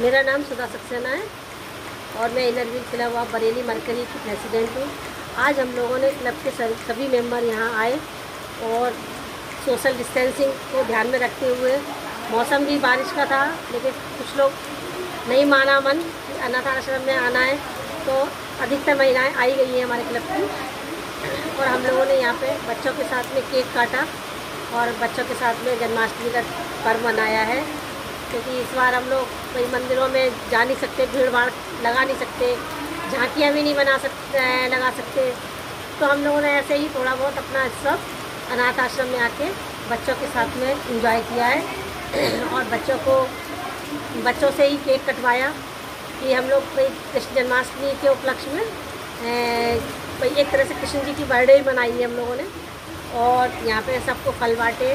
मेरा नाम सुधा सक्सेना है और मैं Inner Wheel Club of Bareilly Mercury की प्रेसिडेंट हूँ। आज हम लोगों ने क्लब के सभी मेंबर यहाँ आए और सोशल डिस्टेंसिंग को ध्यान में रखते हुए मौसम भी बारिश का था, लेकिन कुछ लोग नहीं माना मन कि अनाथ आश्रम में आना है तो अधिकतर महिलाएँ आई गई हैं हमारे क्लब की। और हम लोगों ने यहाँ पे बच्चों के साथ में केक काटा और बच्चों के साथ में जन्माष्टमी का पर्व मनाया है। क्योंकि इस बार हम लोग कई मंदिरों में जा नहीं सकते, भीड़ भाड़ लगा नहीं सकते, झांकियाँ भी नहीं बना सकते लगा सकते। तो हम लोगों ने ऐसे ही थोड़ा बहुत अपना सब अनाथ आश्रम में आके बच्चों के साथ में इंजॉय किया है। और बच्चों को, बच्चों से ही केक कटवाया कि हम लोग भाई कृष्ण जन्माष्टमी के उपलक्ष्य में भाई एक तरह से कृष्ण जी की बर्थडे भी मनाई है हम लोगों ने। और यहाँ पे सबको फल बांटे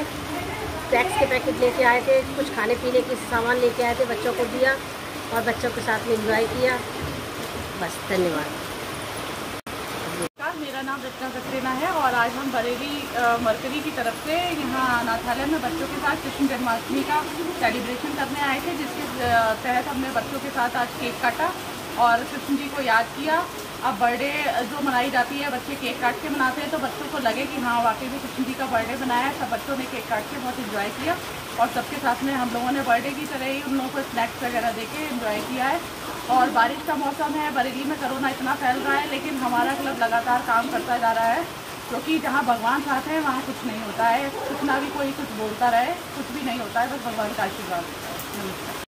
टैक्स के पैकेट लेके आए थे, कुछ खाने पीने के सामान लेके आए थे, बच्चों को दिया और बच्चों के साथ में इंजॉय किया। बस, धन्यवाद। मेरा नाम रचना सक्सेना है और आज हम बरेली मरकरी की तरफ़ से यहाँ अनाथालय में बच्चों के साथ कृष्ण जन्माष्टमी का सेलिब्रेशन करने आए थे, जिसके तहत हमने बच्चों के साथ आज केक काटा। और कृष्ण जी को याद किया। अब बर्थडे जो मनाई जाती है, बच्चे केक काट के मनाते हैं तो बच्चों को लगे कि हाँ वाकई में कृष्ण जी का बर्थडे बनाया है। सब बच्चों ने केक काट के बहुत इन्जॉय किया और सबके साथ में हम लोगों ने बर्थडे की तरह ही उन लोगों को स्नैक्स वगैरह दे के इन्जॉय किया है। और बारिश का मौसम है, बरेली में कोरोना इतना फैल रहा है, लेकिन हमारा क्लब लगातार काम करता जा रहा है क्योंकि जहाँ भगवान साथ हैं, वहाँ कुछ नहीं होता है। कुछ ना भी कोई कुछ बोलता रहे, कुछ भी नहीं होता है, बस भगवान का आशीर्वाद। नमस्कार।